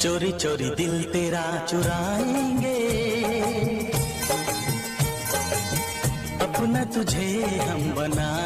चोरी चोरी दिल तेरा चुराएँगे। अपना तुझे हम बना